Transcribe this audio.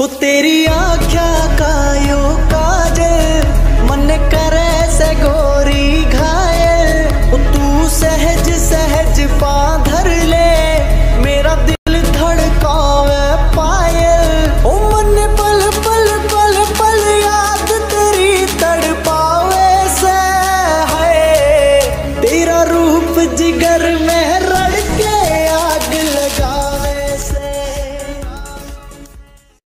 हो तेरी आख्या कायो काजल मन करे से गोरी घायल तू सहज सहज पा धर ले, मेरा दिल धड़कावे पायल ओ मन पल पल पल पल याद तेरी तड़पावे से है तेरा रूप जिगर